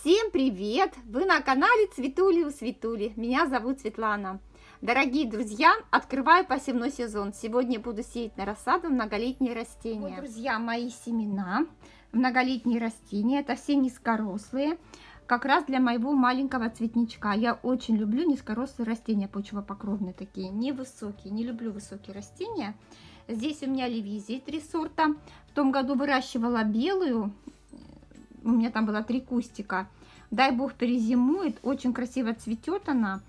Всем привет! Вы на канале Цветули у Светули. Меня зовут Светлана. Дорогие друзья, открываю посевной сезон. Сегодня буду сеять на рассаду многолетние растения. Вот, друзья, мои семена. Многолетние растения. Это все низкорослые. Как раз для моего маленького цветничка. Я очень люблю низкорослые растения, почвопокровные такие. Невысокие. Не люблю высокие растения. Здесь у меня ливизии три сорта. В том году выращивала белую у меня там было три кустика. Дай бог перезимует, очень красиво цветет она.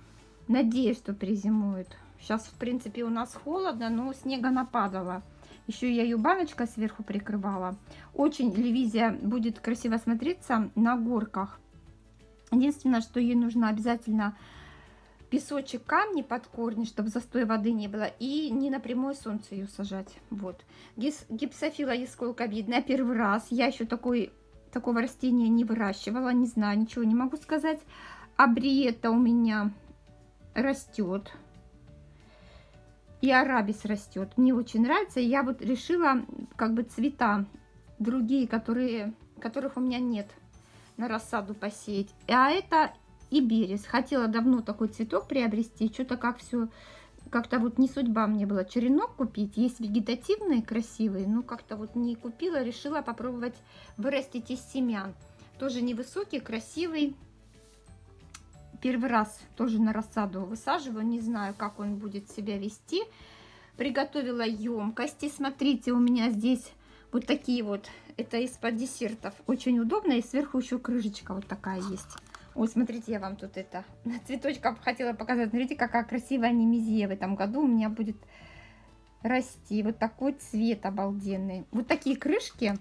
Надеюсь, что перезимует. Сейчас, в принципе, у нас холодно, но снега нападало. Еще я ее баночкой сверху прикрывала. Очень ревизия будет красиво смотреться на горках. Единственное, что ей нужно обязательно песочек, камни под корни, чтобы застой воды не было. И не на прямое солнце ее сажать. Вот. Гипсофила сколько видно первый раз. Я еще такой такого растения не выращивала, не знаю, ничего не могу сказать. Абриета у меня растет. И арабис растет. Мне очень нравится. Я вот решила как бы цвета другие, которые, которых у меня нет, на рассаду посеять. А это иберис. Хотела давно такой цветок приобрести. Что-то как все как-то вот не судьба мне была черенок купить. Есть вегетативные красивые, но как-то вот не купила, решила попробовать вырастить из семян. Тоже невысокий, красивый. Первый раз тоже на рассаду высаживаю, не знаю, как он будет себя вести. Приготовила емкости. Смотрите, у меня здесь вот такие вот, это из-под десертов. Очень удобно, и сверху еще крышечка вот такая есть. Ой, смотрите, я вам тут это цветочков хотела показать. Смотрите, какая красивая немезия в этом году у меня будет расти. Вот такой цвет обалденный. Вот такие крышки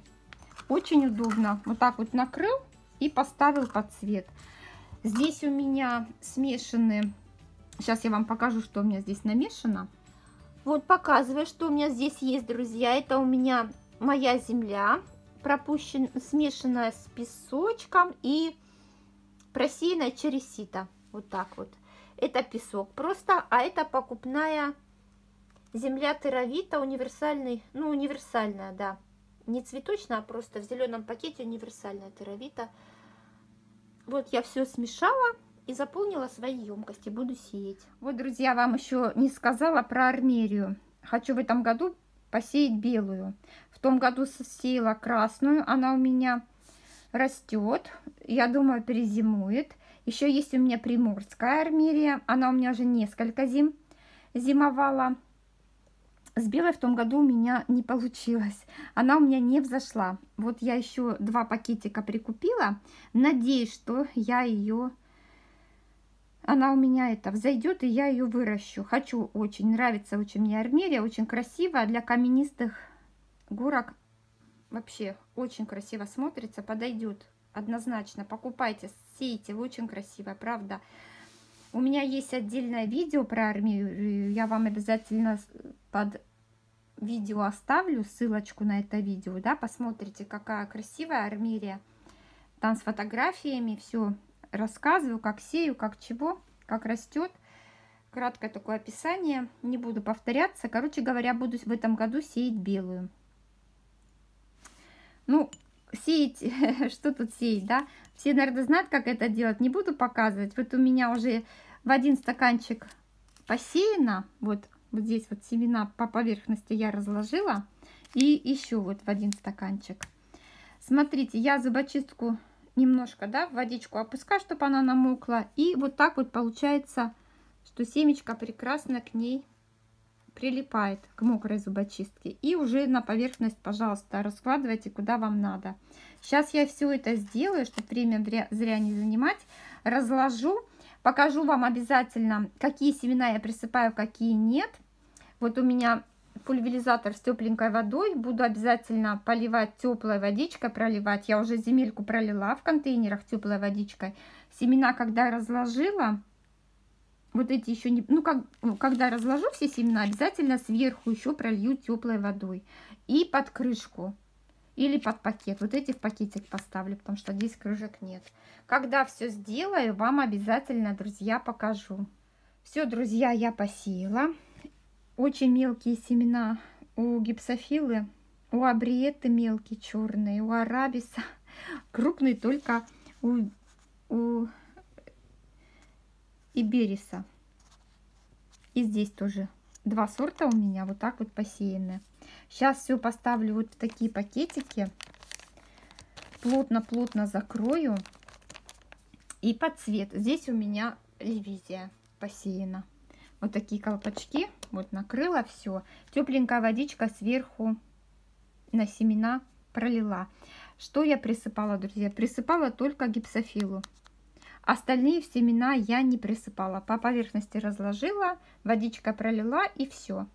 очень удобно. Вот так вот накрыл и поставил под цвет. Здесь у меня смешаны... Сейчас я вам покажу, что у меня здесь намешано. Вот показываю, что у меня здесь есть, друзья. Это у меня моя земля, пропущен, смешанная с песочком и просеянная через сито. Вот так вот. Это песок просто, а это покупная земля теравита, универсальный, ну универсальная, да. Не цветочная, а просто в зеленом пакете универсальная теравита. Вот я все смешала и заполнила свои емкости. Буду сеять. Вот, друзья, вам еще не сказала про армерию. Хочу в этом году посеять белую. В том году сеяла красную. Она у меня растет. Я думаю, перезимует. Еще есть у меня приморская армерия. Она у меня уже несколько зим зимовала. С белой в том году у меня не получилось. Она у меня не взошла. Вот я еще два пакетика прикупила. Надеюсь, что я ее... Она у меня это взойдет, и я ее выращу. Хочу очень, нравится очень мне армерия, очень красивая. Для каменистых горок Вообще очень красиво смотрится, подойдет однозначно. Покупайте, сейте, очень красиво, правда. У меня есть отдельное видео про армию, я вам обязательно под видео оставлю ссылочку на это видео, да, посмотрите, какая красивая армерия. Там с фотографиями все рассказываю, как сею, как чего, как растет. Краткое такое описание, не буду повторяться. Короче говоря, буду в этом году сеять белую. Ну, сеять, что тут сеять, да? Все, наверное, знают, как это делать. Не буду показывать. Вот у меня уже в один стаканчик посеяно. Вот, вот здесь вот семена по поверхности я разложила. И еще вот в один стаканчик. Смотрите, я зубочистку немножко, да, в водичку опускаю, чтобы она намокла. И вот так вот получается, что семечко прекрасно к ней прилипает к мокрой зубочистке. И уже на поверхность, пожалуйста, раскладывайте куда вам надо. Сейчас я все это сделаю, чтобы время зря не занимать. Разложу, покажу вам обязательно, какие семена я присыпаю, какие нет. Вот у меня пульверизатор с тепленькой водой. Буду обязательно поливать теплой водичкой, проливать. Я уже земельку пролила в контейнерах теплой водичкой. Семена, когда разложила, вот эти еще не... Ну, как, ну, когда разложу все семена, обязательно сверху еще пролью теплой водой. И под крышку. Или под пакет. Вот эти в пакетик поставлю, потому что здесь крышек нет. Когда все сделаю, вам обязательно, друзья, покажу. Все, друзья, я посеяла. Очень мелкие семена у гипсофилы. У абриеты мелкие черные, у арабиса крупные только у у Ибериса. И здесь тоже два сорта у меня вот так вот посеяны. Сейчас все поставлю вот в такие пакетики. Плотно-плотно закрою. И под цвет. Здесь у меня ревизия посеяна. Вот такие колпачки. Вот накрыла все. Тепленькая водичка сверху на семена пролила. Что я присыпала, друзья? Присыпала только гипсофилу. Остальные семена я не присыпала. По поверхности разложила, водичка пролила и все.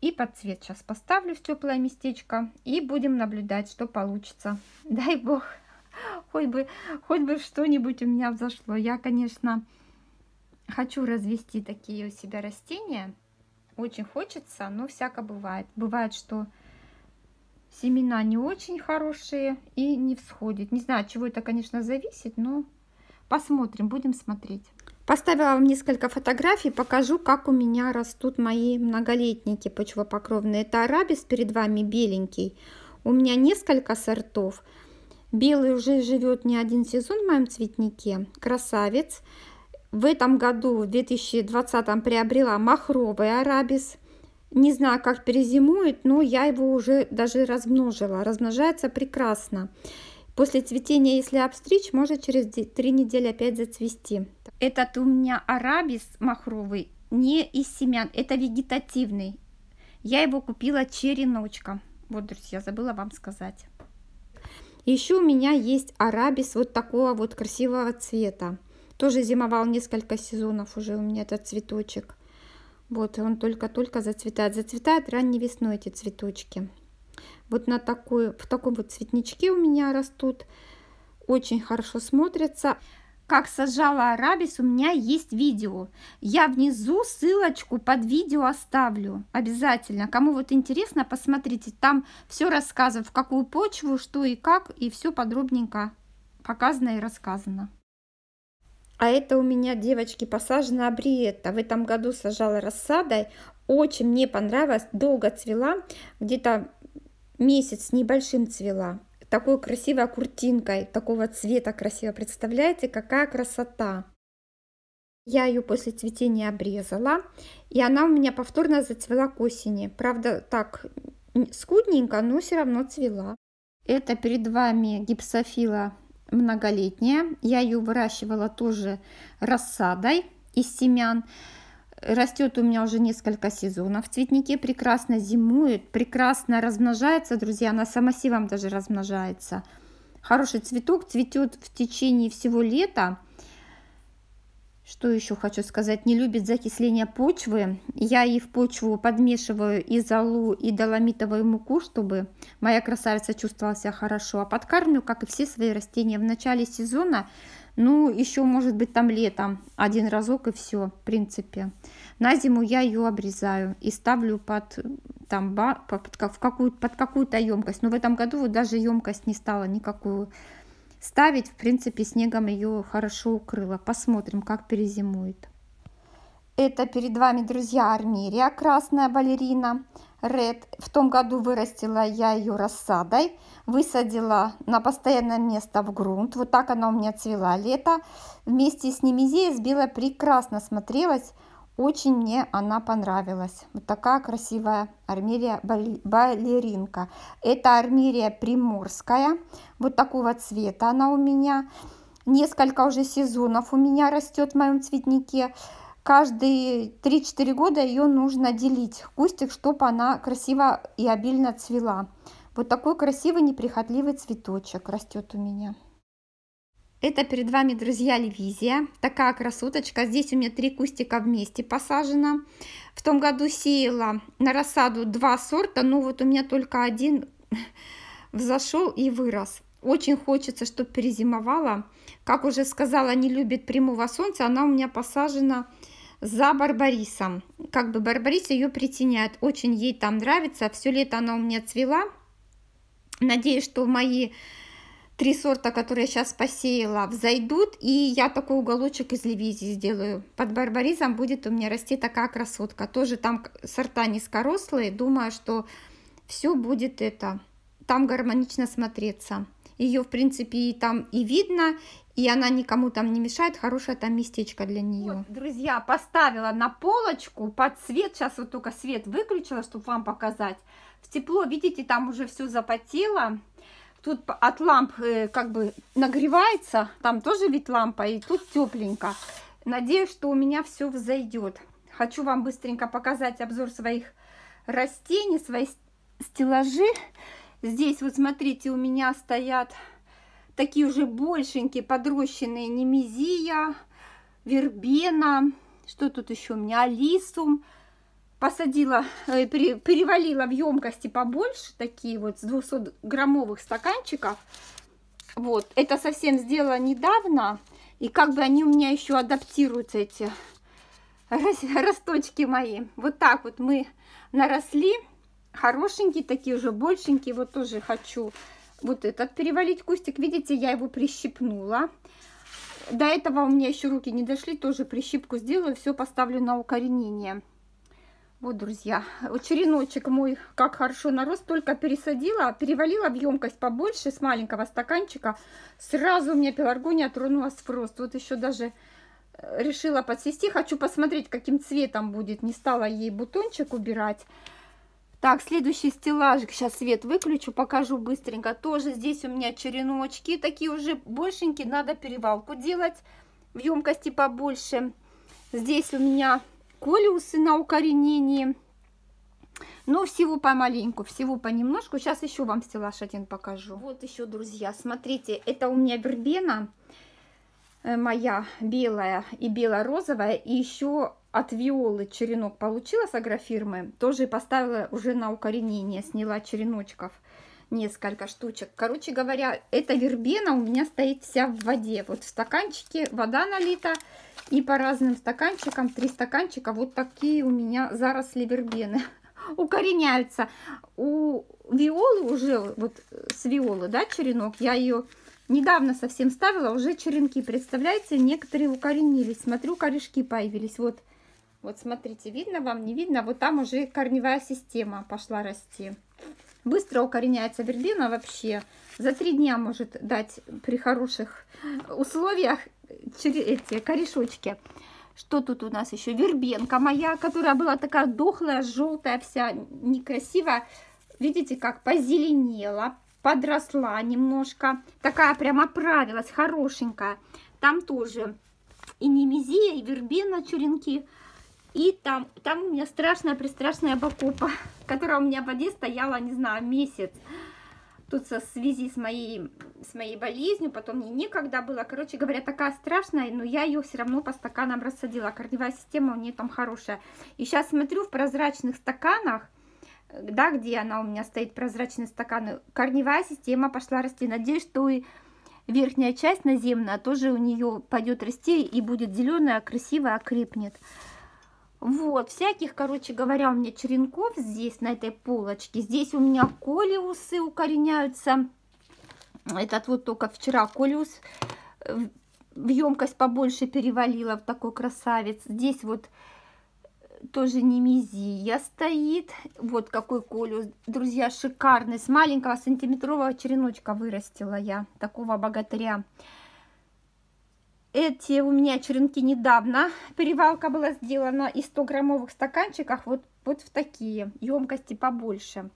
И под цвет сейчас поставлю в теплое местечко и будем наблюдать, что получится. Дай бог, хоть бы, хоть бы что-нибудь у меня взошло. Я, конечно, хочу развести такие у себя растения. Очень хочется, но всяко бывает. Бывает, что семена не очень хорошие и не всходит. Не знаю, от чего это, конечно, зависит, но посмотрим, будем смотреть. Поставила вам несколько фотографий, покажу, как у меня растут мои многолетники почвопокровные. Это арабис перед вами беленький. У меня несколько сортов. Белый уже живет не один сезон в моем цветнике. Красавец. В этом году, в 2020 приобрела махровый арабис. Не знаю, как перезимует, но я его уже даже размножила. Размножается прекрасно. После цветения, если обстричь, может через 3 недели опять зацвести. Этот у меня арабис махровый, не из семян, это вегетативный. Я его купила череночком. Вот, друзья, забыла вам сказать. Еще у меня есть арабис вот такого вот красивого цвета. Тоже зимовал несколько сезонов уже у меня этот цветочек. Вот, он только-только зацветает. Зацветает ранней весной эти цветочки. Вот на такой, в таком вот цветничке у меня растут. Очень хорошо смотрятся. Как сажала арабис, у меня есть видео. Я внизу ссылочку под видео оставлю. Обязательно. Кому вот интересно, посмотрите. Там все рассказываю, в какую почву, что и как. И все подробненько показано и рассказано. А это у меня, девочки, посажена абриетта. В этом году сажала рассадой. Очень мне понравилось. Долго цвела. Где-то месяц небольшим цвела. Такой красивой куртинкой, такого цвета красиво. Представляете, какая красота. Я ее после цветения обрезала. И она у меня повторно зацвела к осени. Правда, так скудненько, но все равно цвела. Это перед вами гипсофила многолетняя. Я ее выращивала тоже рассадой из семян. Растет у меня уже несколько сезонов в цветнике, прекрасно зимует, прекрасно размножается, друзья, она самосевом даже размножается. Хороший цветок, цветет в течение всего лета. Что еще хочу сказать? Не любит закисление почвы. Я и в почву подмешиваю и золу, и доломитовую муку, чтобы моя красавица чувствовала себя хорошо. А подкармливаю, как и все свои растения, в начале сезона. Ну, еще может быть там летом один разок и все, в принципе. На зиму я ее обрезаю и ставлю под, там, под, в какую, под какую-то емкость. Но в этом году вот даже емкость не стала никакую ставить. В принципе, снегом ее хорошо укрыла. Посмотрим, как перезимует. Это перед вами, друзья, армерия, красная балерина. Red. В том году вырастила я ее рассадой, высадила на постоянное место в грунт. Вот так она у меня цвела лето. Вместе с немезией с белой прекрасно смотрелась. Очень мне она понравилась. Вот такая красивая армерия балеринка. Это армерия приморская. Вот такого цвета она у меня. Несколько уже сезонов у меня растет в моем цветнике. Каждые 3-4 года ее нужно делить. Кустик, чтобы она красиво и обильно цвела. Вот такой красивый неприхотливый цветочек растет у меня. Это перед вами, друзья, Ливизия. Такая красоточка. Здесь у меня три кустика вместе посажено. В том году сеяла на рассаду два сорта, но вот у меня только один взошел и вырос. Очень хочется, чтобы перезимовала. Как уже сказала, не любит прямого солнца. Она у меня посажена за барбарисом. Как бы барбарис ее притеняет. Очень ей там нравится. Все лето она у меня цвела. Надеюсь, что мои три сорта, которые я сейчас посеяла, взойдут, и я такой уголочек из левизии сделаю. Под барбаризом будет у меня расти такая красотка. Тоже там сорта низкорослые, думаю, что все будет это, там гармонично смотреться. Ее, в принципе, и там и видно, и она никому там не мешает, хорошее там местечко для нее. Вот, друзья, поставила на полочку под свет, сейчас вот только свет выключила, чтобы вам показать. В тепло, видите, там уже все запотело. Тут от ламп э, как бы нагревается, там тоже ведь лампа, и тут тепленько. Надеюсь, что у меня все взойдет. Хочу вам быстренько показать обзор своих растений, свои стеллажи. Здесь вот смотрите, у меня стоят такие уже большенькие подрощенные немезия, вербена, что тут еще у меня, алисум. Посадила, э, перевалила в емкости побольше, такие вот с 200 граммовых стаканчиков. Вот, это совсем сделала недавно. И как бы они у меня еще адаптируются, эти росточки мои. Вот так вот мы наросли. Хорошенькие такие уже, большенькие. Вот тоже хочу вот этот перевалить кустик. Видите, я его прищипнула. До этого у меня еще руки не дошли. Тоже прищипку сделаю. Все поставлю на укоренение. Вот, друзья, вот череночек мой как хорошо нарос, только пересадила, перевалила в емкость побольше с маленького стаканчика. Сразу у меня пеларгония тронулась в рост. Вот еще даже э, решила подсвести. Хочу посмотреть, каким цветом будет. Не стала ей бутончик убирать. Так, следующий стеллажик. Сейчас свет выключу, покажу быстренько. Тоже здесь у меня череночки. Такие уже большенькие. Надо перевалку делать в емкости побольше. Здесь у меня колиусы на укоренении. Но всего помаленьку, всего понемножку. Сейчас еще вам стеллаж один покажу. Вот еще, друзья, смотрите, это у меня вербена э, моя белая и бело-розовая. И еще от виолы черенок получила с агрофирмы. Тоже поставила уже на укоренение, сняла череночков несколько штучек. Короче говоря, эта вербена у меня стоит вся в воде. Вот в стаканчике вода налита. И по разным стаканчикам, три стаканчика, вот такие у меня заросли вербены укореняются. У виолы уже, вот с виолы, да, черенок, я ее недавно совсем ставила, уже черенки, представляете, некоторые укоренились. Смотрю, корешки появились, вот. Вот смотрите, видно вам, не видно? Вот там уже корневая система пошла расти. Быстро укореняется вербена вообще. За три дня может дать при хороших условиях эти корешочки. Что тут у нас еще? Вербенка моя, которая была такая дохлая, желтая вся, некрасивая. Видите, как позеленела, подросла немножко. Такая прям оправилась, хорошенькая. Там тоже и немезия, и вербена черенки. И там, там у меня страшная-престрашная бакупа, которая у меня в воде стояла, не знаю, месяц. Тут со связи с моей, с моей болезнью, потом мне некогда было. Короче говоря, такая страшная, но я ее все равно по стаканам рассадила. Корневая система у нее там хорошая. И сейчас смотрю в прозрачных стаканах, да, где она у меня стоит, прозрачные стаканы, корневая система пошла расти. Надеюсь, что и верхняя часть наземная тоже у нее пойдет расти и будет зеленая, красивая, окрепнет. Вот, всяких, короче говоря, у меня черенков здесь, на этой полочке. Здесь у меня колиусы укореняются. Этот вот только вчера колиус э, в емкость побольше перевалила, в такой красавец. Здесь вот э, тоже немезия стоит. Вот какой колиус, друзья, шикарный. С маленького сантиметрового череночка вырастила я, такого богатыря. Эти у меня черенки недавно, перевалка была сделана из 100-граммовых стаканчиках, вот, вот в такие, емкости побольше.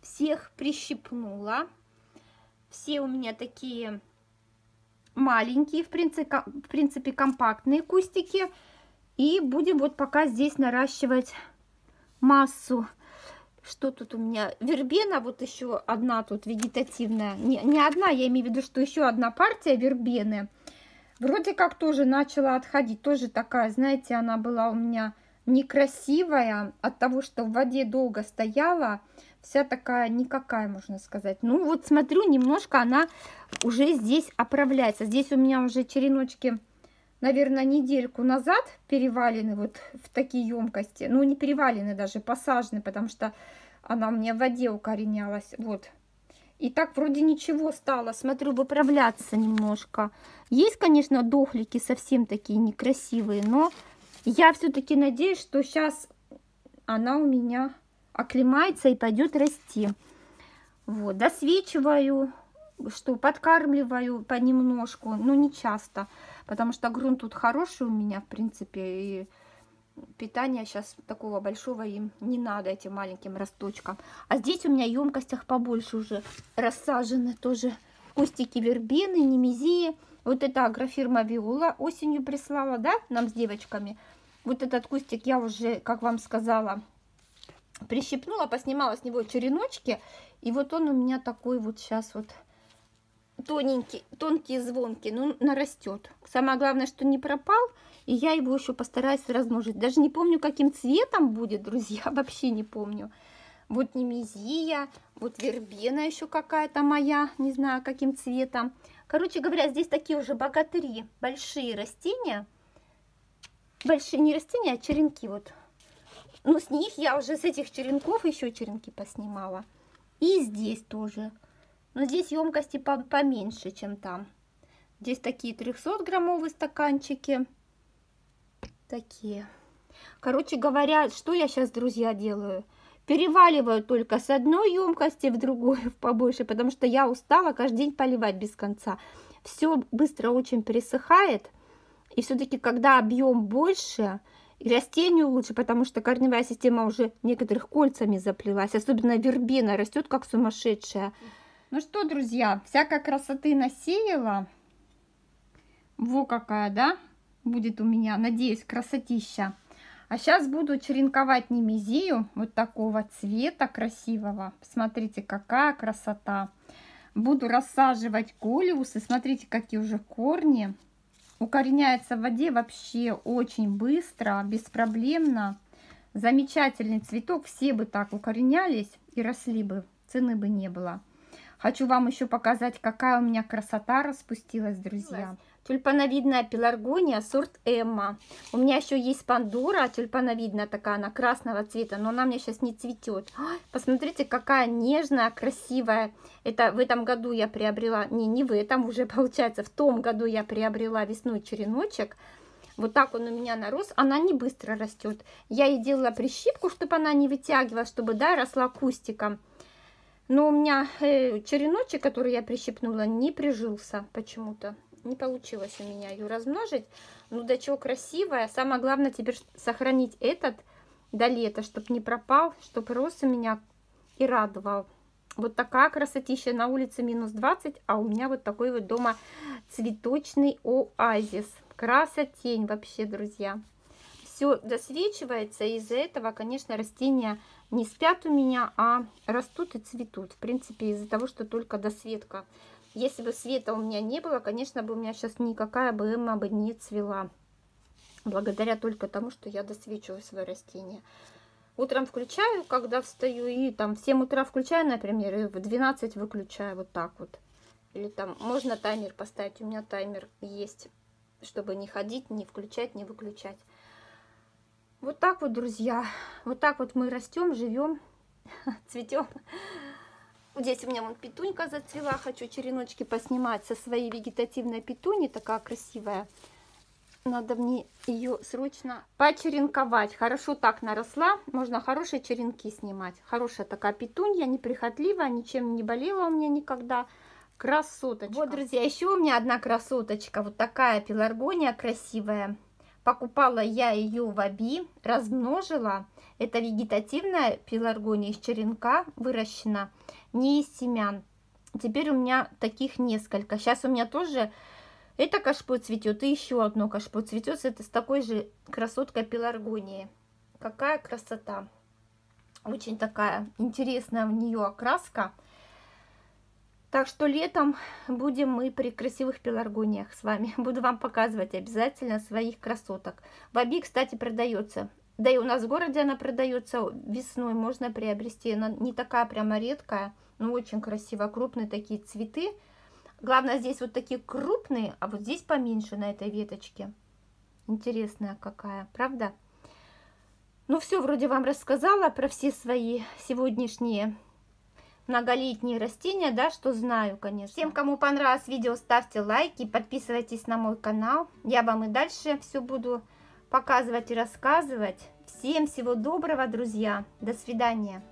Всех прищипнула. Все у меня такие маленькие, в принципе, в принципе компактные кустики. И будем вот пока здесь наращивать массу. Что тут у меня? Вербена, вот еще одна тут вегетативная. Не, не одна, я имею в виду, что еще одна партия вербены Вроде как тоже начала отходить. Тоже такая, знаете, она была у меня некрасивая от того, что в воде долго стояла. Вся такая никакая, можно сказать. Ну вот смотрю, немножко она уже здесь оправляется. Здесь у меня уже череночки, наверное, недельку назад перевалены вот в такие емкости. Ну не перевалены даже, посажены, потому что она у меня в воде укоренялась. Вот, и так вроде ничего стало. Смотрю, выправляться немножко. Есть, конечно, дохлики совсем такие некрасивые, но я все-таки надеюсь, что сейчас она у меня оклемается и пойдет расти. Вот, досвечиваю что подкармливаю понемножку, но не часто, потому что грунт тут хороший у меня, в принципе, и питания сейчас такого большого им не надо, этим маленьким росточкам. А здесь у меня в емкостях побольше уже рассажены тоже кустики вербены, немезии. Вот это агрофирма Виола осенью прислала, да, нам с девочками. Вот этот кустик я уже, как вам сказала, прищипнула, поснимала с него череночки. И вот он у меня такой вот сейчас вот тоненький, тонкий, звонкий, ну, нарастет. Самое главное, что не пропал, и я его еще постараюсь размножить. Даже не помню, каким цветом будет, друзья, вообще не помню. Вот немезия, вот вербена еще какая-то моя, не знаю, каким цветом. Короче говоря, здесь такие уже богатыри, большие растения. Большие не растения, а черенки вот. Ну, с них я уже, с этих черенков еще черенки поснимала. И здесь тоже. Но здесь емкости поменьше, чем там. Здесь такие 300 граммовые стаканчики. Такие. Короче говоря, что я сейчас, друзья, делаю? Переваливаю только с одной емкости в другую, в побольше, потому что я устала каждый день поливать без конца. Все быстро очень пересыхает. И все-таки, когда объем больше, растению лучше, потому что корневая система уже некоторых кольцами заплелась. Особенно вербена растет как сумасшедшая. Ну что, друзья, всякой красоты насеяла. Во какая, да, будет у меня, надеюсь, красотища. А сейчас буду черенковать немезию вот такого цвета красивого. Смотрите, какая красота. Буду рассаживать колиусы. Смотрите, какие уже корни. Укореняется в воде вообще очень быстро, беспроблемно. Замечательный цветок. Все бы так укоренялись и росли бы. Цены бы не было. Хочу вам еще показать, какая у меня красота распустилась, друзья. Тюльпановидная пеларгония, сорт Эмма. У меня еще есть пандора, тюльпановидная такая, она красного цвета, но она мне сейчас не цветет. Посмотрите, какая нежная, красивая. Это в этом году я приобрела, не, не в этом уже получается, в том году я приобрела весной череночек. Вот так он у меня нарос. Она не быстро растет. Я ей делала прищипку, чтобы она не вытягивалась, чтобы, да, росла кустиком. Но у меня э, череночек, который я прищипнула, не прижился почему-то. Не получилось у меня ее размножить. Ну да чего красивая. Самое главное теперь сохранить этот до лета, чтобы не пропал, чтобы рос у меня и радовал. Вот такая красотища на улице минус 20, а у меня вот такой вот дома цветочный оазис. Красотень вообще, друзья. Все досвечивается, из-за этого, конечно, растения не спят у меня, а растут и цветут. В принципе, из-за того, что только досветка. Если бы света у меня не было, конечно бы у меня сейчас никакая бы Эмма бы не цвела. Благодаря только тому, что я досвечиваю свое растение. Утром включаю, когда встаю, и там в 7 утра включаю, например, и в 12 выключаю вот так вот. Или там можно таймер поставить, у меня таймер есть, чтобы не ходить, не включать, не выключать. Вот так вот, друзья, вот так вот мы растем, живем, цветем. Здесь у меня вон петунька зацвела, хочу череночки поснимать со своей вегетативной петуни, такая красивая. Надо мне ее срочно почеренковать. Хорошо так наросла, можно хорошие черенки снимать. Хорошая такая петунья, неприхотливая, ничем не болела у меня никогда. Красоточка. Вот, друзья, еще у меня одна красоточка, вот такая пеларгония красивая. Покупала я ее в Аби, размножила. Это вегетативная пеларгония из черенка выращена, не из семян. Теперь у меня таких несколько. Сейчас у меня тоже это кашпо цветет и еще одно кашпо цветет. Это с такой же красоткой пеларгонии. Какая красота. Очень такая интересная у нее окраска. Так что летом будем мы при красивых пеларгониях с вами. Буду вам показывать обязательно своих красоток. Баби, кстати, продается. Да и у нас в городе она продается весной. Можно приобрести. Она не такая прямо редкая, но очень красиво. Крупные такие цветы. Главное, здесь вот такие крупные, а вот здесь поменьше на этой веточке. Интересная какая, правда? Ну все, вроде вам рассказала про все свои сегодняшние многолетние растения, да, что знаю, конечно. Всем, кому понравилось видео, ставьте лайки, подписывайтесь на мой канал. Я вам и дальше все буду показывать и рассказывать. Всем всего доброго, друзья. До свидания.